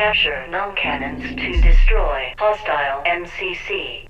Capture null cannons to destroy hostile MCC.